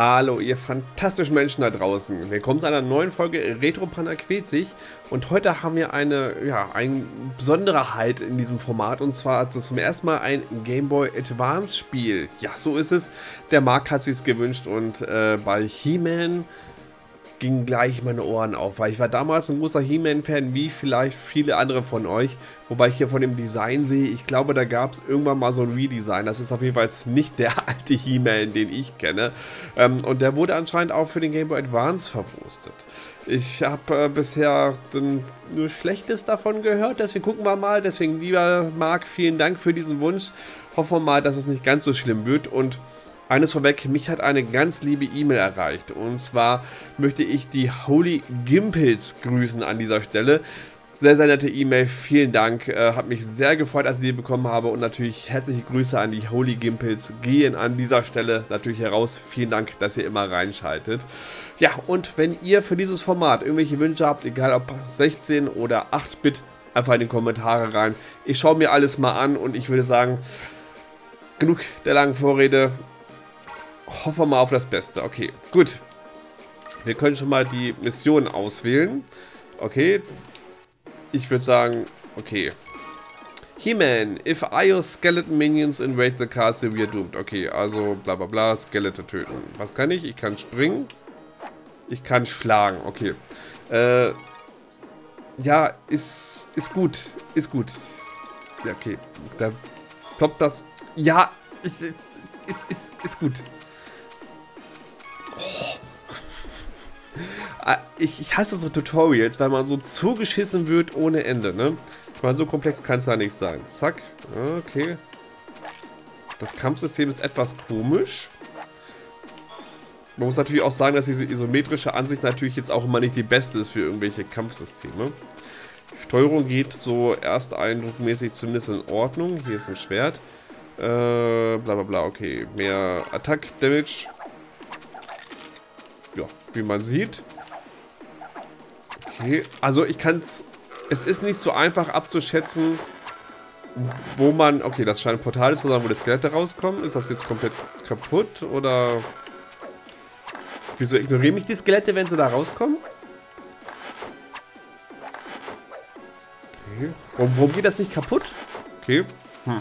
Hallo, ihr fantastischen Menschen da draußen. Willkommen zu einer neuen Folge Retro quält sich. Und heute haben wir eine, ja, eine Besonderheit in diesem Format. Und zwar es zum ersten Mal ein Game Boy Advance Spiel. Ja, so ist es. Der Marc hat sich gewünscht und äh, bei He-Man gingen gleich meine Ohren auf, weil ich war damals ein großer He-Man-Fan, wie vielleicht viele andere von euch. Wobei ich hier von dem Design sehe, ich glaube, da gab es irgendwann mal so ein Redesign. Das ist auf jeden Fall nicht der alte He-Man, den ich kenne. Ähm, und der wurde anscheinend auch für den Game Boy Advance verwurstet. Ich habe äh, bisher nur Schlechtes davon gehört, deswegen gucken wir mal. Deswegen, lieber Marc, vielen Dank für diesen Wunsch. Hoffen wir mal, dass es nicht ganz so schlimm wird und eines vorweg, mich hat eine ganz liebe E-Mail erreicht. Und zwar möchte ich die Holy Gimpels grüßen an dieser Stelle. Sehr, sehr nette E-Mail. Vielen Dank. Äh, hat mich sehr gefreut, als ich die bekommen habe. Und natürlich herzliche Grüße an die Holy Gimpels. Gehen an dieser Stelle natürlich heraus. Vielen Dank, dass ihr immer reinschaltet. Ja, und wenn ihr für dieses Format irgendwelche Wünsche habt, egal ob 16 oder 8-Bit, einfach in die Kommentare rein. Ich schaue mir alles mal an und ich würde sagen, genug der langen Vorrede hoffen wir mal auf das Beste. Okay, gut. Wir können schon mal die Mission auswählen. Okay. Ich würde sagen, okay. He-Man, if I skeleton minions invade the castle, we are doomed. Okay, also bla bla bla, Skelette töten. Was kann ich? Ich kann springen. Ich kann schlagen. Okay. Äh, ja, ist, ist gut. Ist gut. Ja, okay. Da ploppt das. Ja, ist, ist, ist, ist, ist gut. Ich, ich hasse so Tutorials, weil man so zugeschissen wird ohne Ende, ne? Ich meine, so komplex kann es da nicht sein. Zack. Okay. Das Kampfsystem ist etwas komisch. Man muss natürlich auch sagen, dass diese isometrische Ansicht natürlich jetzt auch immer nicht die beste ist für irgendwelche Kampfsysteme. Steuerung geht so erst eindruckmäßig zumindest in Ordnung. Hier ist ein Schwert. Äh, bla bla bla, okay. Mehr Attack Damage. Ja, wie man sieht. Okay, also ich kann es... Es ist nicht so einfach abzuschätzen, wo man... Okay, das scheint Portale zu sein, wo die Skelette rauskommen. Ist das jetzt komplett kaputt oder... Wieso ignorieren mich die Skelette, wenn sie da rauskommen? Okay. Warum, warum geht das nicht kaputt? Okay. Hm.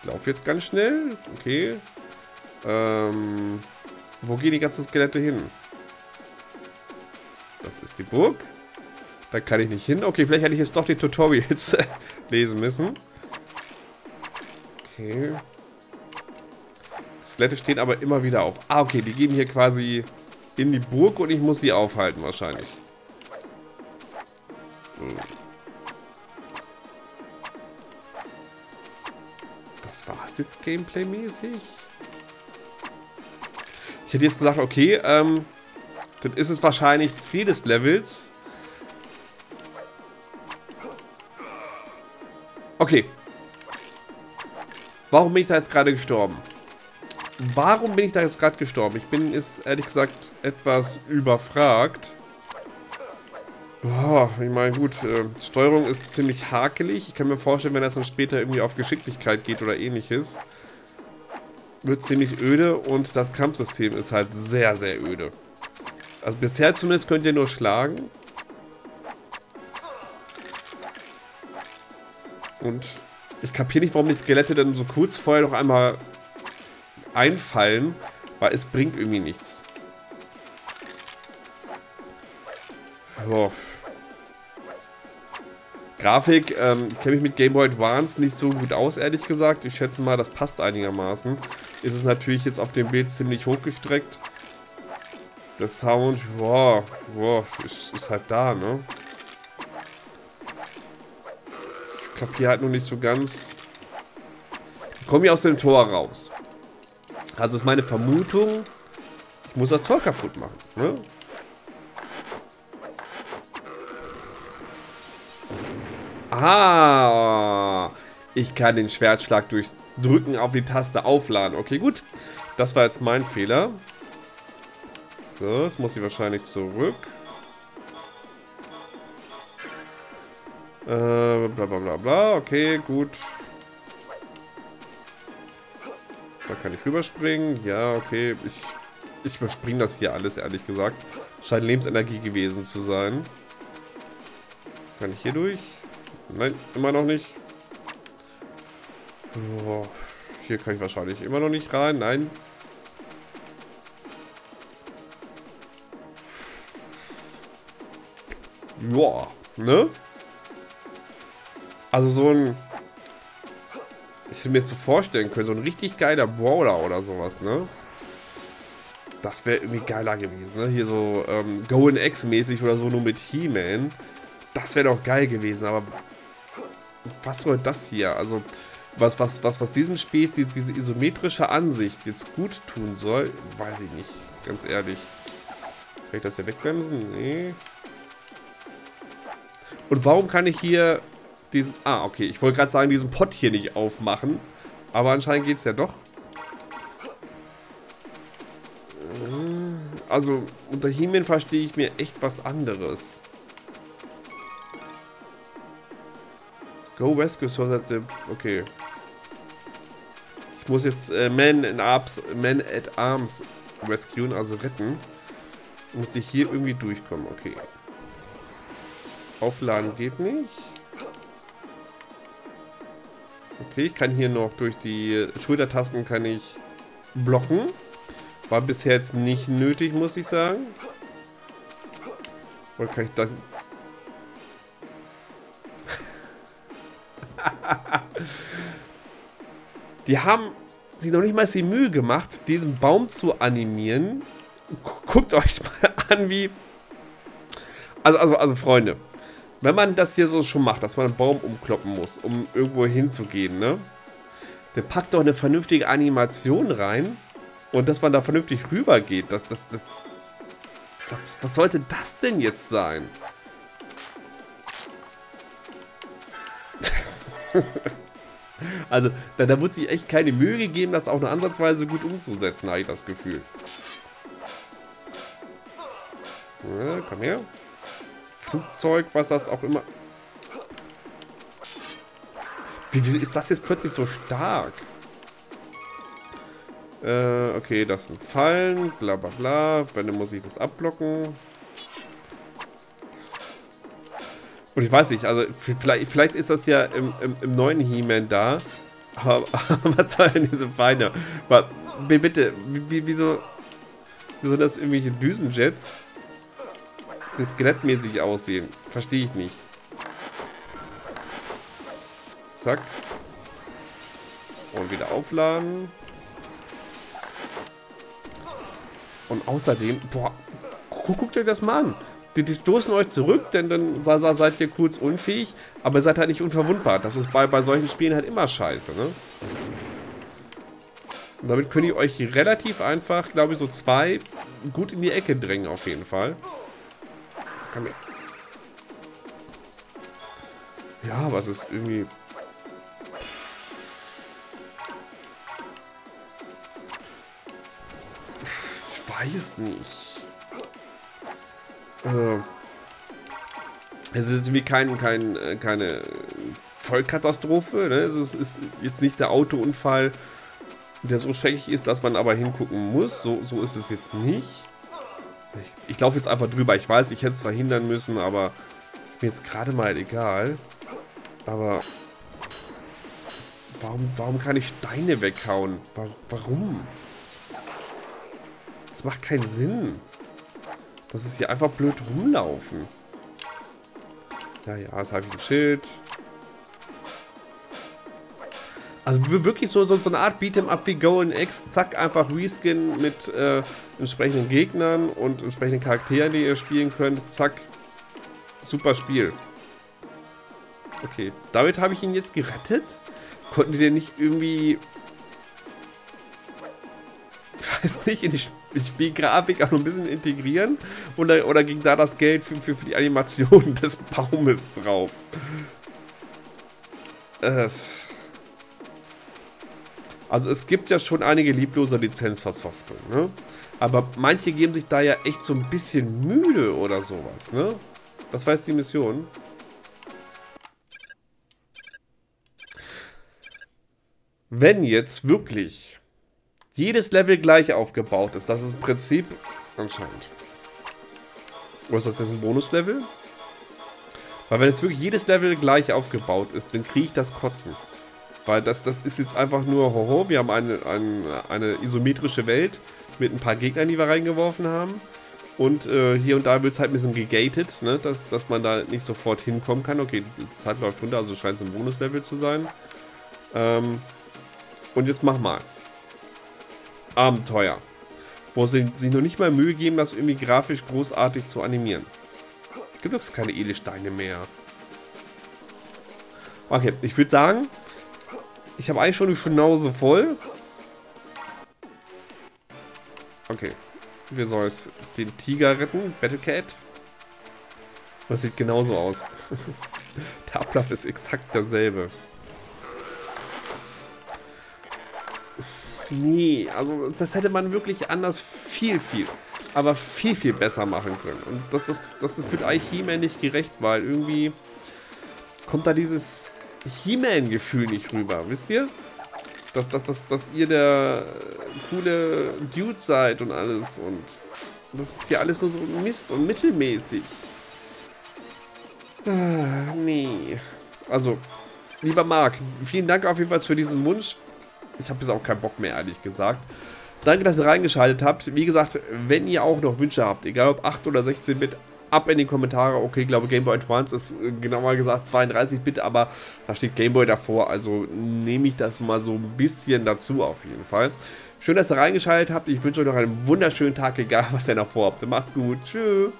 Ich laufe jetzt ganz schnell. Okay. Ähm... Wo gehen die ganzen Skelette hin? Das ist die Burg. Da kann ich nicht hin. Okay, vielleicht hätte ich jetzt doch die Tutorials lesen müssen. Okay. Skelette stehen aber immer wieder auf. Ah, okay, die gehen hier quasi in die Burg und ich muss sie aufhalten wahrscheinlich. Hm. Das war es jetzt Gameplay-mäßig? Ich hätte jetzt gesagt, okay, ähm, dann ist es wahrscheinlich Ziel des Levels. Okay. Warum bin ich da jetzt gerade gestorben? Warum bin ich da jetzt gerade gestorben? Ich bin jetzt ehrlich gesagt etwas überfragt. Boah, ich meine, gut, äh, Steuerung ist ziemlich hakelig. Ich kann mir vorstellen, wenn das dann später irgendwie auf Geschicklichkeit geht oder ähnliches wird ziemlich öde und das Kampfsystem ist halt sehr, sehr öde. Also bisher zumindest könnt ihr nur schlagen. Und ich kapiere nicht, warum die Skelette dann so kurz vorher noch einmal einfallen, weil es bringt irgendwie nichts. Boah. Grafik, ähm, ich kenne mich mit Game Boy Advance nicht so gut aus, ehrlich gesagt. Ich schätze mal, das passt einigermaßen. Ist es natürlich jetzt auf dem Bild ziemlich hochgestreckt. Der Sound, boah, boah, ist, ist halt da, ne? Ich kapiere halt nur nicht so ganz. Ich komme hier aus dem Tor raus. Also ist meine Vermutung, ich muss das Tor kaputt machen, ne? Ah, ich kann den Schwertschlag durchs Drücken auf die Taste aufladen. Okay, gut. Das war jetzt mein Fehler. So, jetzt muss sie wahrscheinlich zurück. Äh, bla bla bla bla. Okay, gut. Da kann ich rüberspringen. Ja, okay. Ich, ich überspringe das hier alles, ehrlich gesagt. Scheint Lebensenergie gewesen zu sein. Kann ich hier durch? Nein, immer noch nicht. Oh, hier kann ich wahrscheinlich immer noch nicht rein. Nein. Ja, ne? Also so ein... Ich hätte mir jetzt so vorstellen können, so ein richtig geiler Brawler oder sowas, ne? Das wäre irgendwie geiler gewesen, ne? Hier so ähm, Go X mäßig oder so, nur mit He-Man. Das wäre doch geil gewesen, aber was soll das hier? Also, was, was, was, was diesem Spiel die, diese isometrische Ansicht jetzt gut tun soll, weiß ich nicht. Ganz ehrlich. Kann ich das hier wegbremsen? Nee. Und warum kann ich hier diesen... Ah, okay. Ich wollte gerade sagen, diesen Pott hier nicht aufmachen. Aber anscheinend geht es ja doch. Also, unter He-Man verstehe ich mir echt was anderes. Go Rescue so that the... Okay. Ich muss jetzt äh, Man, in Arms, Man at Arms rescuen, also retten. Muss ich hier irgendwie durchkommen. Okay. Aufladen geht nicht. Okay, ich kann hier noch durch die Schultertasten kann ich blocken. War bisher jetzt nicht nötig, muss ich sagen. Oder kann ich das... die haben sich noch nicht mal die Mühe gemacht, diesen Baum zu animieren. Guckt euch mal an, wie... Also, also, also, Freunde. Wenn man das hier so schon macht, dass man einen Baum umkloppen muss, um irgendwo hinzugehen, ne? Dann packt doch eine vernünftige Animation rein und dass man da vernünftig rübergeht. Das, das, das, was, was sollte das denn jetzt sein? also, da, da wird sich echt keine Mühe gegeben, das auch nur ansatzweise gut umzusetzen, habe ich das Gefühl. Ja, komm her. Flugzeug, was das auch immer... Wie, wie ist das jetzt plötzlich so stark? Äh, okay, das sind Fallen, bla bla bla. Wenn, dann muss ich das abblocken. Und ich weiß nicht, also vielleicht, vielleicht ist das ja im, im, im neuen He-Man da. Aber, was soll denn diese Feinde? Bitte, wie, wieso, wieso das irgendwelche Düsenjets? Skelettmäßig aussehen. Verstehe ich nicht. Zack. Und wieder aufladen. Und außerdem, boah, guckt euch das mal an. Die, die stoßen euch zurück, denn dann seid ihr kurz unfähig, aber ihr seid halt nicht unverwundbar. Das ist bei, bei solchen Spielen halt immer scheiße, ne? Und damit könnt ihr euch relativ einfach, glaube ich, so zwei gut in die Ecke drängen auf jeden Fall. Komm her. Ja, es ist irgendwie... Ich weiß nicht. Also, es ist irgendwie kein, kein, äh, keine Vollkatastrophe. Ne? Es ist, ist jetzt nicht der Autounfall, der so schrecklich ist, dass man aber hingucken muss. So, so ist es jetzt nicht. Ich, laufe jetzt einfach drüber. Ich weiß, ich hätte es verhindern müssen, aber ist mir jetzt gerade mal egal. Aber warum, warum kann ich Steine weghauen? Warum? Das macht keinen Sinn. Das ist hier einfach blöd rumlaufen. Ja, ja, jetzt habe ich ein Schild. Also wirklich so, so, so eine Art Beat'em Up wie Go in X, zack, einfach Reskin mit äh, entsprechenden Gegnern und entsprechenden Charakteren, die ihr spielen könnt. Zack. Super Spiel. Okay, damit habe ich ihn jetzt gerettet. Konnten die denn nicht irgendwie... Ich weiß nicht, in die, in die Spielgrafik auch noch ein bisschen integrieren? Oder, oder ging da das Geld für, für, für die Animation des Baumes drauf? Äh... Also es gibt ja schon einige lieblose Lizenzversoftungen, ne? Aber manche geben sich da ja echt so ein bisschen müde oder sowas, ne? Das war jetzt die Mission. Wenn jetzt wirklich jedes Level gleich aufgebaut ist. Das ist im Prinzip anscheinend. Oder ist das jetzt ein Bonuslevel? Weil wenn jetzt wirklich jedes Level gleich aufgebaut ist, dann kriege ich das Kotzen. Weil das, das ist jetzt einfach nur, hoho, wir haben eine, eine, eine isometrische Welt mit ein paar Gegnern, die wir reingeworfen haben. Und äh, hier und da wird es halt ein bisschen gegated, ne? dass, dass man da nicht sofort hinkommen kann. Okay, die Zeit läuft runter, also scheint es ein Bonuslevel zu sein. Ähm, und jetzt mach mal. Abenteuer. Wo sie sich noch nicht mal Mühe geben, das irgendwie grafisch großartig zu animieren. Es gibt doch keine Edelsteine mehr. Okay, ich würde sagen, ich habe eigentlich schon die Schnauze voll. Okay. Wir sollen jetzt den Tiger retten. Battlecat. Das sieht genauso aus. Der Ablauf ist exakt derselbe. Nee, also das hätte man wirklich anders viel, viel, aber viel, viel besser machen können. Und das, das, das, das wird eigentlich He-Man nicht gerecht, weil irgendwie kommt da dieses He-Man-Gefühl nicht rüber, wisst ihr? Dass, dass, dass, dass ihr der coole Dude seid und alles und das ist ja alles nur so Mist und mittelmäßig. Ah, nee. Also, lieber Marc, vielen Dank auf jeden Fall für diesen Wunsch. Ich habe jetzt auch keinen Bock mehr, ehrlich gesagt. Danke, dass ihr reingeschaltet habt. Wie gesagt, wenn ihr auch noch Wünsche habt, egal ob 8 oder 16-Bit, ab in die Kommentare. Okay, ich glaube Game Boy Advance ist äh, genauer gesagt 32-Bit, aber da steht Game Boy davor, also nehme ich das mal so ein bisschen dazu auf jeden Fall. Schön, dass ihr reingeschaltet habt. Ich wünsche euch noch einen wunderschönen Tag, egal was ihr noch vorhabt. Macht's gut. Tschüss.